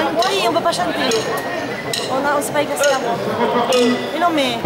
une on ne peut pas chanter. On ne sait pas exercer la voix. Et non mais...